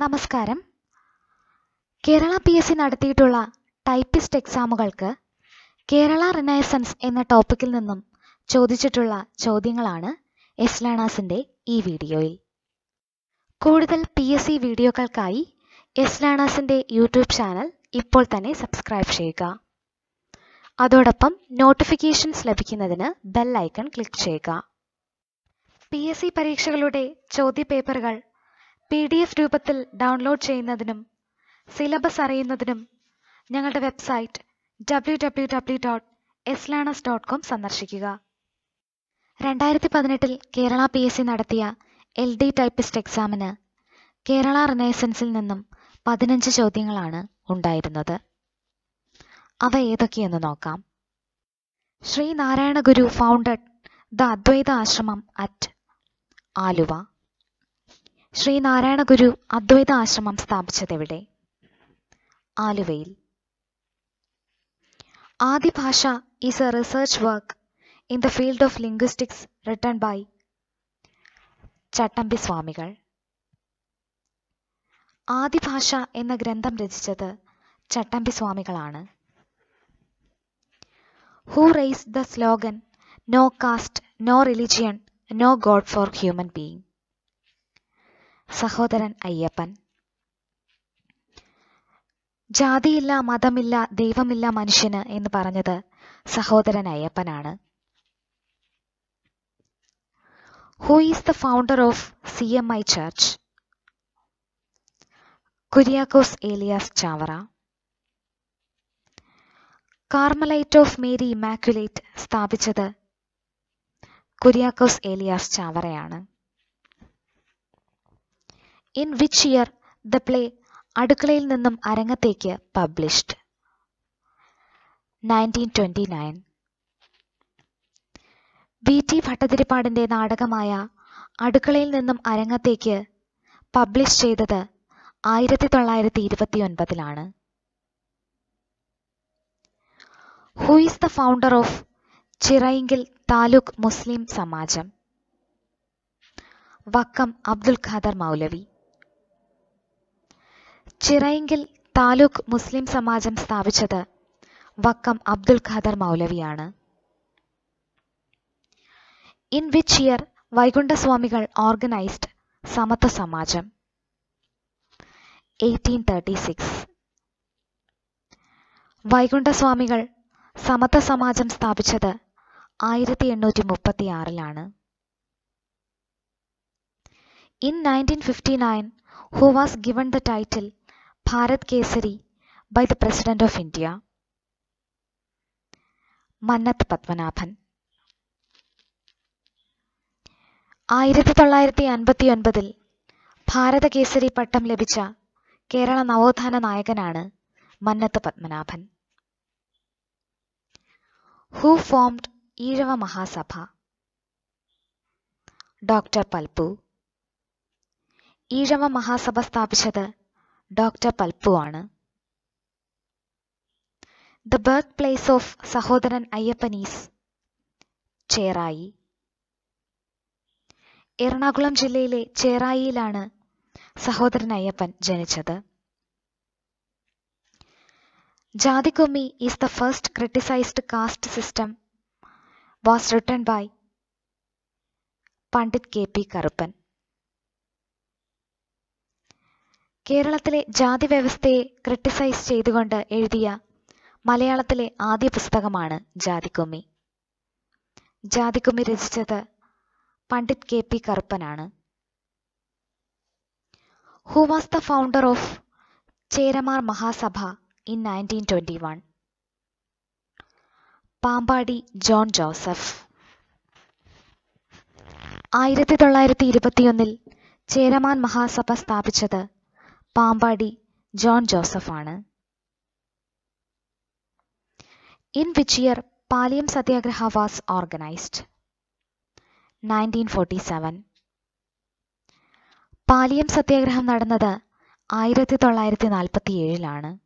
നമസ്കാരം. Kerala P S C നടത്തിയിട്ടുള്ള typist എക്സാമുകൾക്ക് കേരള റിനൈസൻസ് എന്ന ടോപ്പിക്കിൽ നിന്നും ചോദിച്ചിട്ടുള്ള ചോദ്യങ്ങളാണ് എസ് ലേണേഴ്സിന്റെ ഈ വീഡിയോയിൽ. കൂടുതൽ പി എസ് സി വീഡിയോകൾക്കായി എസ് ലേണേഴ്സിന്റെ യൂട്യൂബ് ചാനൽ ഇപ്പോൾ തന്നെ സബ്സ്ക്രൈബ് ചെയ്യുക. അതോടൊപ്പം നോട്ടിഫിക്കേഷൻസ് ലഭിക്കുന്നതിന് ബെൽ ഐക്കൺ ക്ലിക്ക് ചെയ്യുക. പി എസ് സി പരീക്ഷകളുടെ ചോദ്യപേപ്പറുകൾ പി ഡി എഫ് രൂപത്തിൽ ഡൗൺലോഡ് ചെയ്യുന്നതിനും സിലബസ് അറിയുന്നതിനും ഞങ്ങളുടെ website W W W dot S learners dot com സന്ദർശിക്കുക. രണ്ടായിരത്തി പതിനെട്ടിൽ കേരള പി എസ് സി നടത്തിയ എൽ ഡി ടൈപ്പിസ്റ്റ് എക്സാമിന് കേരള റിനൈസൻസിൽ നിന്നും പതിനഞ്ച് ചോദ്യങ്ങളാണ് ഉണ്ടായിരുന്നത്. അവ ഏതൊക്കെയെന്ന് നോക്കാം. Shri Narayana Guru founded the Advaita Ashram at Aluva. Shri Narayana Guru Advaita Ashram സ്ഥാപിച്ചത് എവിടെ ആലുവയിൽ. Adi Bhasha is a research work in the field of linguistics written by Chattampi Swamikal. Adi Bhasha എന്ന ഗ്രന്ഥം രചിച്ചത് Chattampi സ്വാമികളാണ്. Who raised the slogan no caste no religion no god for human being Sahodaran Ayyappan. ജാതിയില്ല മതമില്ല ദൈവമില്ല മനുഷ്യന് എന്ന് പറഞ്ഞത് Sahodaran അയ്യപ്പനാണ്. Who is the founder of C M I church Kuriakose Elias Chavara. Carmelite of Mary Immaculate സ്ഥാപിച്ചത് Kuriakose Elias ചാവറയാണ്. In which year the play അടുക്കളയിൽ നിന്നും അരങ്ങത്തേക്ക് published nineteen twenty nine V T ഭട്ടതിരിപ്പാടിന്റെ നാടകമായ അടുക്കളയിൽ നിന്നും അരങ്ങത്തേക്ക് പബ്ലിഷ് ചെയ്തത് ആയിരത്തി തൊള്ളായിരത്തി ഇരുപത്തി ഒൻപതിലാണ് who is the founder of Chirayinkil taluk Muslim Samajam? Vakkom Abdul Khader Moulavi. Chirayinkil taluk Muslim Samajam സ്ഥാപിച്ചത് Vakkom Abdul Khader മൗലവിയാണ്. In which year Vaikunta Swamikal organised Samathwa Samajam. Eighteen thirty six. Vaikunda Swamikal Samathva Samajam സ്ഥാപിച്ചത് ആയിരത്തി എണ്ണൂറ്റി മുപ്പത്തി ആറിലാണ് in nineteen fifty nine who was given the title Bharat Kesari by the president of India Mannathu Padmanabhan. ആയിരത്തി തൊള്ളായിരത്തി അൻപത്തി ഒൻപതിൽ ഭാരത കേസരി പട്ടം ലഭിച്ച കേരള നവോത്ഥാന നായകനാണ് Mannathu Padmanabhan. Who formed Ezhava Mahasabha? Doctor Palpu. Ezhava Mahasabha സ്ഥാപിച്ചത് ഡോക്ടർ പൽപ്പു ആണ് the birth place of Sahodaran Ayyappan is Cherai. Ernakulam ജില്ലയിലെ ചേറായിയിലാണ് സഹോദരൻ അയ്യപ്പൻ ജനിച്ചത്. Jathikummi is the first criticised caste system was written by Pandit K P Karuppan. കേരളത്തിലെ ജാതി വ്യവസ്ഥയെ ക്രിട്ടിസൈസ് ചെയ്തുകൊണ്ട് എഴുതിയ മലയാളത്തിലെ ആദ്യ പുസ്തകമാണ് ജാതിക്കുമ്മി. ജാതിക്കുമ്മി രചിച്ചത് Pandit K P കറുപ്പനാണ്. Who was the founder of Cheramar Mahasabha in nineteen twenty one Pampady John Joseph. ആയിരത്തി തൊള്ളായിരത്തി ഇരുപത്തിയൊന്നിൽ ചേരമാൻ മഹാസഭ സ്ഥാപിച്ചത് പാമ്പാടി ജോൺ ജോസഫ് ആണ് in which year Paliyam Satyagraha was organised. Nineteen forty seven. Paliyam Satyagraham നടന്നത് ആയിരത്തി തൊള്ളായിരത്തി നാൽപ്പത്തി ഏഴിലാണ്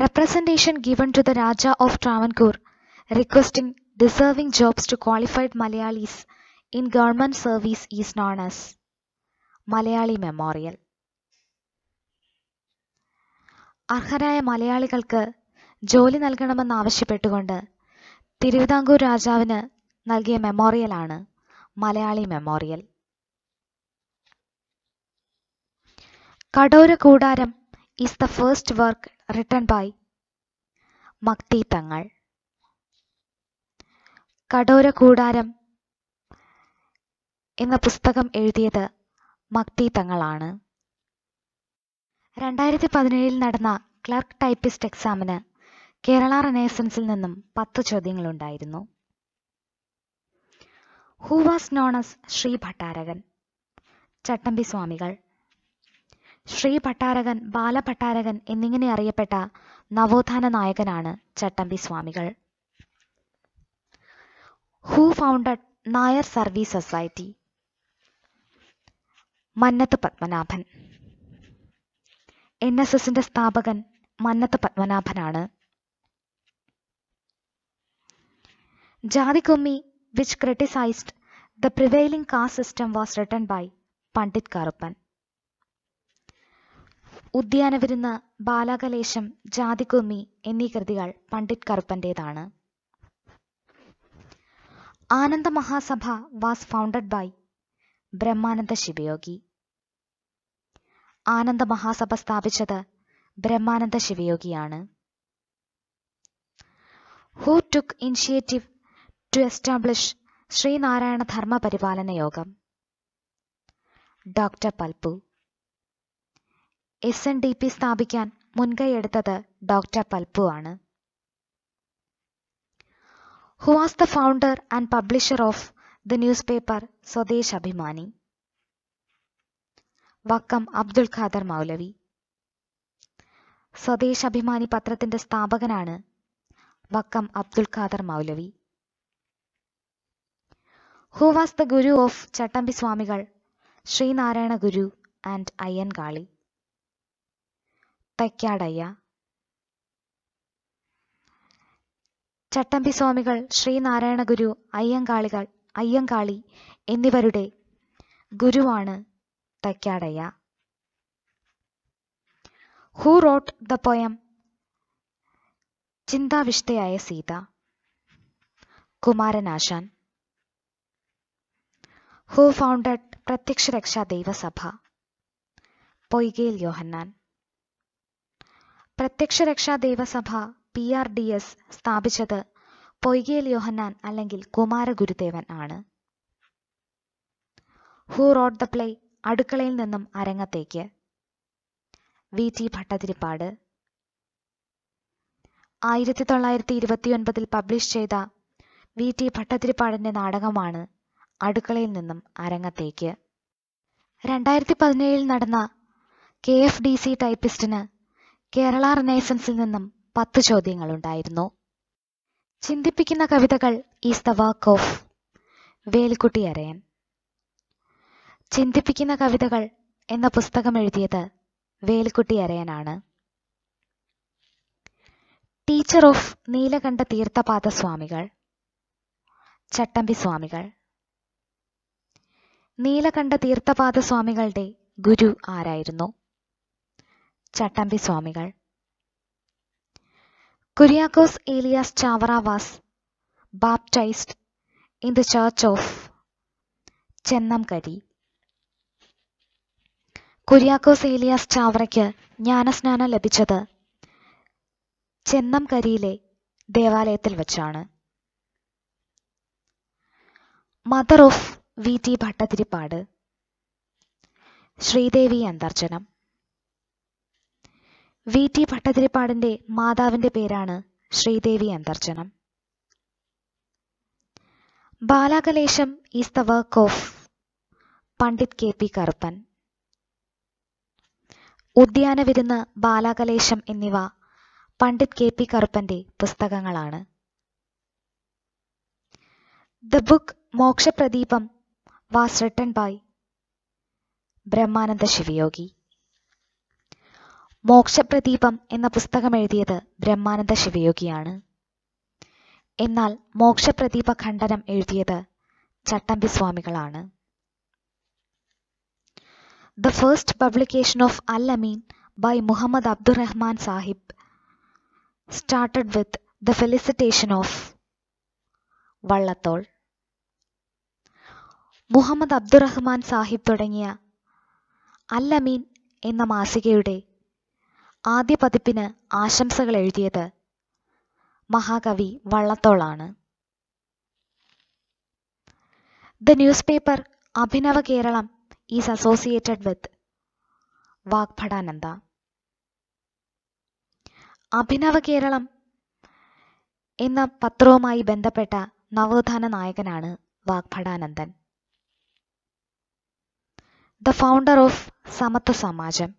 representation given to the Raja of Travancore requesting deserving jobs to qualified Malayalis in government service is known as Malayali Memorial. അർഹരായ മലയാളികൾക്ക് ജോലി നൽകണമെന്നാവശ്യപ്പെട്ടുകൊണ്ട് തിരുവിതാംകൂർ രാജാവിന് നൽകിയ മെമ്മോറിയലാണ് Malayali Memorial. Kadora Koodaram is the first work written by Makti Thangal. Kadora Koodaram എന്ന പുസ്തകം എഴുതിയത് മക്തി തങ്ങളാണ് രണ്ടായിരത്തി പതിനേഴിൽ നടന്ന ക്ലർക്ക് ടൈപ്പിസ്റ്റ് എക്സാമിന് കേരള റെനേസൻസിൽ നിന്നും പത്ത് ചോദ്യങ്ങളുണ്ടായിരുന്നു. Who was as Shri Bhattarakan? Chattampi Swamikal. Shri Bhattarakan ബാലഭട്ടാരകൻ എന്നിങ്ങനെ അറിയപ്പെട്ട നവോത്ഥാന നായകനാണ് Chattampi Swamikal. Who founded Nair service society? Mannathu Padmanabhan. N S എസിന്റെ സ്ഥാപകൻ Mannathu പത്മനാഭനാണ്. Jathikummi which criticised the prevailing caste system was written by Pandit Karuppan Udyanavirunnu Balakalesam Jathikummi എന്നീ കൃതികൾ Pandit കറുപ്പന്റേതാണ് Ananda Mahasabha was founded by Brahmananda Sivayogi Ananda Mahasabha സ്ഥാപിച്ചത് Brahmananda ശിവയോഗിയാണ്. Who took initiative to establish Sreenarayana Dharma Paripalana Yogam? Doctor Palpu S N D P സ്ഥാപിക്കാൻ മുൻകൈയെടുത്തത് doctor Palpu ആണ്. Who was the founder and publisher of the newspaper Swadesh Abhimani Vakkom Abdul Khader Moulavi. Swadeshabhimani പത്രത്തിന്റെ സ്ഥാപകനാണ് Vakkom Abdul Khader Moulavi. Who was the guru of Chattampi Swamikal? Sreenarayana Guru and Ayyankali Thycaudayya. Chattampi Swamikal Sreenarayana Guru അയ്യങ്കാളികൾ Ayyankali എന്നിവരുടെ ഗുരുവാണ് Thycaudayya who wrote the poem Chinthavishtayaya Seetha. Kumaranasan. Who founded Prathyaksha Raksha Daivasabha? Poykayil യോഹന്നാൻ. പ്രത്യക്ഷ രക്ഷാ ദൈവസഭ P R D S സ്ഥാപിച്ചത് പൊയ്കേൽ യോഹന്നാൻ അല്ലെങ്കിൽ കുമാരഗുരുദേവൻ ആണ്. Who wrote the play അടുക്കളയിൽ നിന്നും അരങ്ങത്തേക്ക്. വി. ടി ഭട്ടതിരിപ്പാട്. ആയിരത്തി തൊള്ളായിരത്തി ഇരുപത്തിയൊൻപതിൽ പബ്ലിഷ് ചെയ്ത വി. ടി. ഭട്ടതിരിപ്പാടിന്റെ നാടകമാണ് അടുക്കളയിൽ നിന്നും അരങ്ങത്തേക്ക്. രണ്ടായിരത്തി പതിനേഴിൽ നടന്ന കെ. എഫ്. ഡി. സി. ടൈപ്പിസ്റ്റിന് കേരള റിനൈസൻസിൽ നിന്നും പത്ത് ചോദ്യങ്ങളുണ്ടായിരുന്നു. ചിന്തിപ്പിക്കുന്ന കവിതകൾ is the work of Velukutty Arayan. ചിന്തിപ്പിക്കുന്ന കവിതകൾ എന്ന പുസ്തകം എഴുതിയത് Velukkutty അരയനാണ്. Teacher of Neelakanta Theerthapada Swamikal Chattampi Swamikal. Neelakanta തീർത്ഥപാദ സ്വാമികളുടെ ഗുരു ആരായിരുന്നു? Chattampi Swamikal. Kuriakose Elias Chavara was baptised in the church of Chennamkari. Kuriakose Elias ചാവറയ്ക്ക് ജ്ഞാനസ്നാനം ലഭിച്ചത് ചെന്നംകരിയിലെ ദേവാലയത്തിൽ വെച്ചാണ്. Mother of V T Bhattathiripad Sreedevi Antharjanam. V T ഭട്ടതിരിപ്പാടിന്റെ മാതാവിന്റെ പേരാണ് Sreedevi Antharjanam. Balakalesam is the work of Pandit K P Karuppan. Udyanavirunnu Balakalesam എന്നിവ Pandit K P കറുപ്പന്റെ പുസ്തകങ്ങളാണ്. The book Mokshapradeepam was written by Brahmananda Sivayogi. Mokshapradeepam എന്ന പുസ്തകം എഴുതിയത് ബ്രഹ്മാനന്ദ ശിവയോഗിയാണ്. എന്നാൽ മോക്ഷപ്രദീപ ഖണ്ഡനം എഴുതിയത് Chattampi സ്വാമികളാണ്. The first publication of Al Amin by Muhammad Abdurahman Sahib started with the felicitation of Vallathol Muhammad Abdurahman Sahib തുടങ്ങിയ അൽ അമീൻ എന്ന മാസികയുടെ ആദ്യ പതിപ്പിന് ആശംസകൾ എഴുതിയത് മഹാകവി വള്ളത്തോളാണ്. The newspaper Abhinava Keralam is associated with Vagbhatananda Abhinava Keralam എന്ന പത്രവുമായി ബന്ധപ്പെട്ട നവോത്ഥാന നായകനാണ് വാഗ്ഭടാനന്ദൻ ദ ഫൗണ്ടർ ഓഫ് സമത്വ സമാജം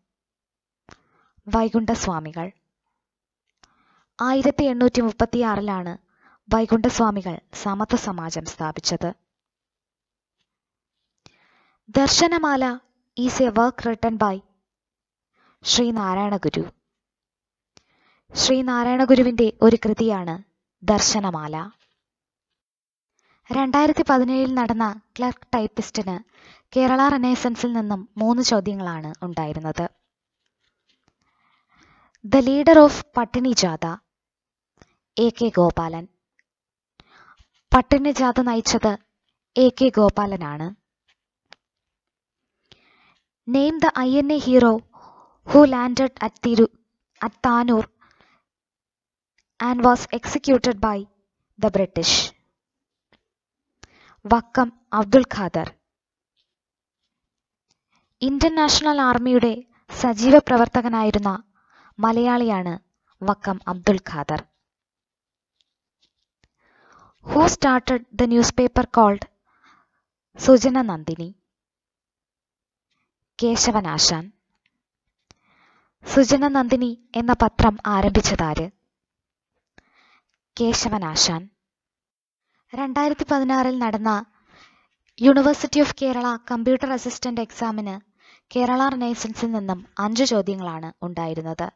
വൈകുണ്ഠസ്വാമികൾ ആയിരത്തി എണ്ണൂറ്റി മുപ്പത്തിയാറിലാണ് വൈകുണ്ഠസ്വാമികൾ സമത്വ സമാജം സ്ഥാപിച്ചത്. Darsanamala is a work written by Sreenarayana Guru Sreenarayana ഗുരുവിന്റെ ഒരു കൃതിയാണ് ദർശനമാല. രണ്ടായിരത്തി പതിനേഴിൽ നടന്ന ക്ലർക്ക് ടൈപ്പിസ്റ്റിന് കേരള റെനേസൻസിൽ നിന്നും മൂന്ന് ചോദ്യങ്ങളാണ് ഉണ്ടായിരുന്നത്. ദ ലീഡർ ഓഫ് പട്ടിണി ജാഥ എ കെ ഗോപാലൻ. പട്ടിണി ജാഥ നയിച്ചത് A K ഗോപാലനാണ്. I N A hero who landed at തിരു at Tanur and was executed by the British Vakkom Abdul Khader Indian National ആർമിയുടെ സജീവ പ്രവർത്തകനായിരുന്ന മലയാളിയാണ് Vakkom Abdul Khader who started the newspaper called Sujana Nandini Kesavan Asan. Sujana Nandini എന്ന പത്രം ആരംഭിച്ചതാര്? കേശവനാശാൻ. രണ്ടായിരത്തി പതിനാറിൽ നടന്ന university of Kerala computer assistant എക്സാമിന് കേരള റിനൈസൻസിൽ നിന്നും അഞ്ച് ചോദ്യങ്ങളാണ് ഉണ്ടായിരുന്നത്.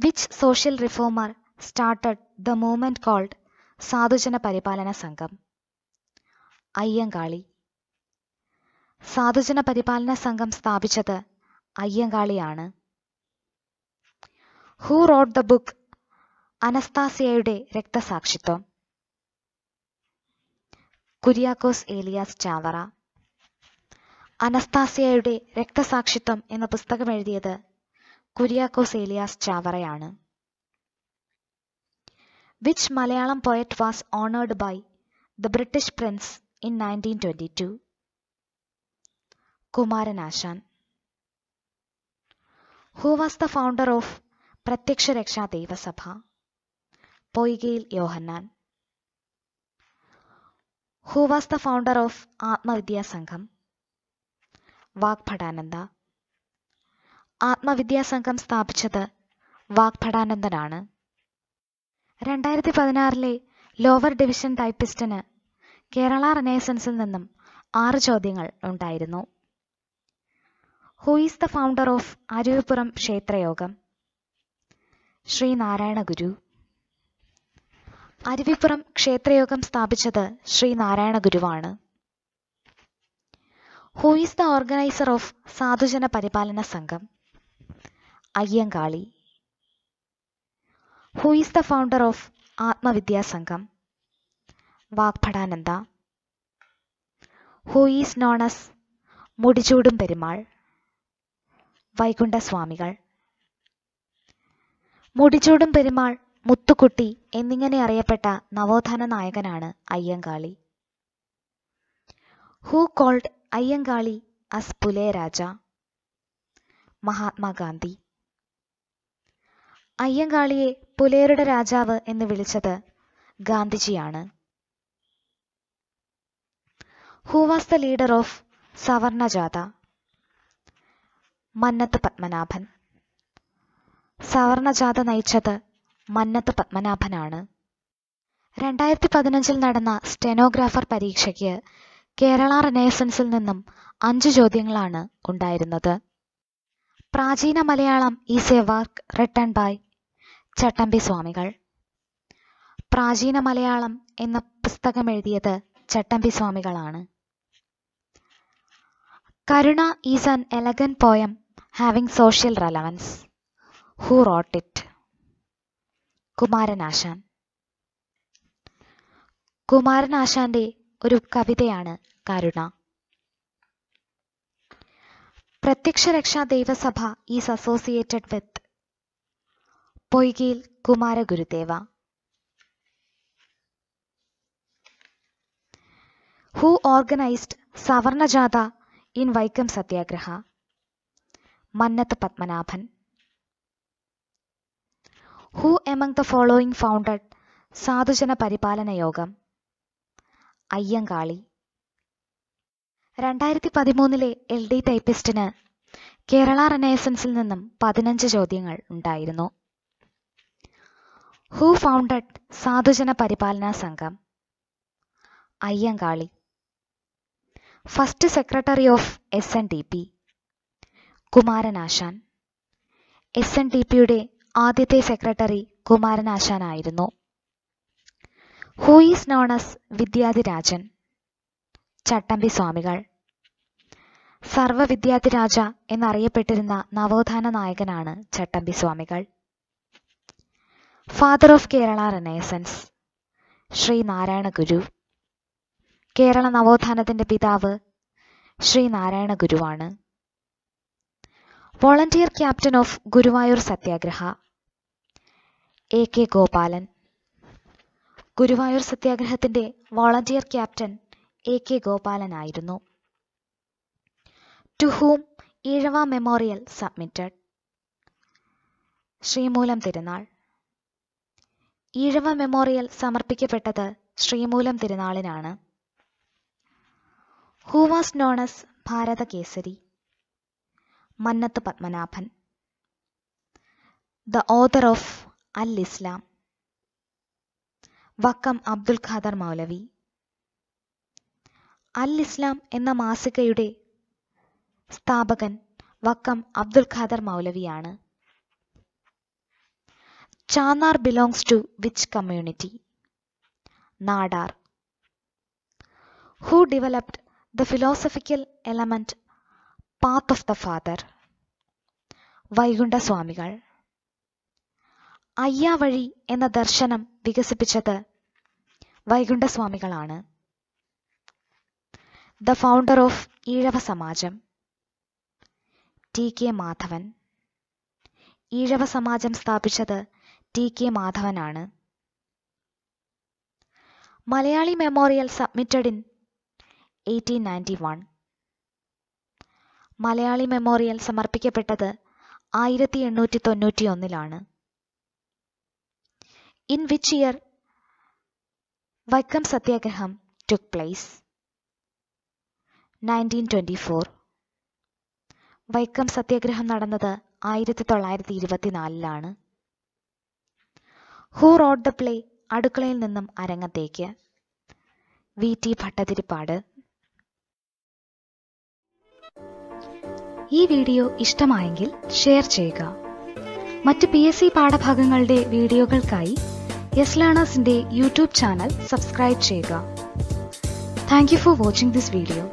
Which social reformer started the movement called Sadhujana Paripalana Sangham? Ayyankali. Sadhujana Paripalana Sangham സ്ഥാപിച്ചത് അയ്യങ്കാളിയാണ്. ഹു റോഡ് ദ ബുക്ക് അനസ്താസിയയുടെ രക്തസാക്ഷിത്വം. കുര്യാക്കോസ് ഏലിയാസ് ചാവറ. അനസ്താസിയയുടെ രക്തസാക്ഷിത്വം എന്ന പുസ്തകം എഴുതിയത് Kuriakose Elias ചാവറയാണ്. Which Malayalam poet was honoured by the British prince in nineteen twenty two Kumaran Asan. Who was the founder of Prathyaksha Raksha Daiva Sabha Poikayil Yohannan who was the founder of Atmavidya Sangham Vagbhatananda Atmavidya Sangham സ്ഥാപിച്ചത് വാഗ്ഭടാനന്ദനാണ് രണ്ടായിരത്തി പതിനാറിലെ lower division ടൈപ്പിസ്റ്റിന് കേരള റെനേസൻസിൽ നിന്നും ആറ് ചോദ്യങ്ങൾ ഉണ്ടായിരുന്നു. Who is the founder of Aruvippuram Kshetra Yogam Sree Narayana Guru. Aruvippuram Kshetra Yogam സ്ഥാപിച്ചത് ശ്രീനാരായണ ഗുരുവാണ്. Who is the organiser of Sadhujana Paripalana Sangham? Ayyankali. Who is the founder of Atmavidya Sangham? Vagbhatananda. Who is known as Mudichoodum Perumal? Vaikunda Swamikal. Mudichoodum Perumal Muthukutty എന്നിങ്ങനെ അറിയപ്പെട്ട നവോത്ഥാന നായകനാണ് Ayyankali. Who called Ayyankali as Pulaya Raja Mahatma Gandhi. അയ്യങ്കാളിയെ പുലയരുടെ രാജാവ് എന്ന് വിളിച്ചത് ഗാന്ധിജിയാണ്. Who was the leader of Savarna Jatha Mannath Padmanabhan. Savarna Jatha നയിച്ചത് മന്നത്ത് പത്മനാഭനാണ്. രണ്ടായിരത്തി പതിനഞ്ചിൽ നടന്ന സ്റ്റെനോഗ്രാഫർ പരീക്ഷയ്ക്ക് കേരള റിനേസൻസിൽ നിന്നും അഞ്ച് ചോദ്യങ്ങളാണ് ഉണ്ടായിരുന്നത്. Prachina Malayalam is a work written by Chattampi Swamikal. Prachina Malayalam എന്ന പുസ്തകം എഴുതിയത് Chattampi സ്വാമികളാണ്. Karuna is an elegant poem having social relevance who wrote it Kumaranasan. കുമാരനാശാന്റെ ഒരു കവിതയാണ് Karuna. Prathyaksha Raksha Daiva Sabha is associated with Poykayil Kumaragurudeva. Who organised Savarna Jatha in Vaikom Satyagraha Mannathu Padmanabhan. Who among the following founded Sadhujana Paripalana Yogam? Ayyankali. രണ്ടായിരത്തി പതിമൂന്നിലെ L D ടൈപ്പിസ്റ്റിന് കേരള റെനേസൻസിൽ നിന്നും പതിനഞ്ച് ചോദ്യങ്ങൾ ഉണ്ടായിരുന്നു. Who founded Sadhujana Paripalana Sangham? Ayyankali. First secretary of S N D P Kumaranasan. S N D പിയുടെ ആദ്യത്തെ secretary കുമാരനാശാനായിരുന്നു. Who is as Vidyadhirajan? Chattampi Swamikal. Sarvavidyadhiraja എന്നറിയപ്പെട്ടിരുന്ന നവോത്ഥാന നായകനാണ് Chattampi Swamikal. Father of Kerala renaissance Sree Narayana Guru. Kerala നവോത്ഥാനത്തിന്റെ പിതാവ് ശ്രീ നാരായണ ഗുരുവാണ്. Volunteer captain of Guruvayur Satyagraha A K Gopalan. Guruvayur സത്യാഗ്രഹത്തിന്റെ volunteer captain A K ഗോപാലനായിരുന്നു to whom Ezhava memorial submitted. Sreemoolam Thirunal. Ezhava memorial സമർപ്പിക്കപ്പെട്ടത് Sreemoolam തിരുനാളിനാണ്. Who was known Bharatha Bharathakesari. Mannathu Padmanabhan. The author of Al Islam Vakkom Abdul Khader Moulavi. Al Islam എന്ന മാസികയുടെ സ്ഥാപകൻ Vakkom Abdul Khader മൗലവിയാണ്. Channar belongs to which community. Nadar. Who developed the philosophical element path of the father Vaikunda Swamikal Ayyavazhi എന്ന ദർശനം വികസിപ്പിച്ചത് വൈകുണ്ഠസ്വാമികളാണ്. The founder of Ezhava Samajam. T K Madhavan. Ezhava Samajam സ്ഥാപിച്ചത് T K മാധവനാണ്. Malayali memorial submitted in eighteen ninety one. Malayali memorial സമർപ്പിക്കപ്പെട്ടത് ആയിരത്തി എണ്ണൂറ്റി തൊണ്ണൂറ്റി ഒന്നിലാണ് in which year Vaikom Satyagraha took place nineteen twenty four Vaikom Satyagraha നടന്നത് ആയിരത്തി തൊള്ളായിരത്തി ഇരുപത്തിനാലിലാണ് who wrote the play അടുക്കളയിൽ നിന്നും അരങ്ങത്തേക്ക്? വി ടി ഭട്ടതിരിപ്പാട് ഈ വീഡിയോ ഇഷ്ടമായെങ്കിൽ ഷെയർ ചെയ്യുക. മറ്റ് പി എസ് സി പാഠഭാഗങ്ങളുടെ വീഡിയോകൾക്കായി യെസ് ലേണേഴ്സിന്റെ യൂട്യൂബ് ചാനൽ സബ്സ്ക്രൈബ് ചെയ്യുക. Thank you for watching this video